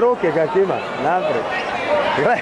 ruke kak ima, naprijed. Gle.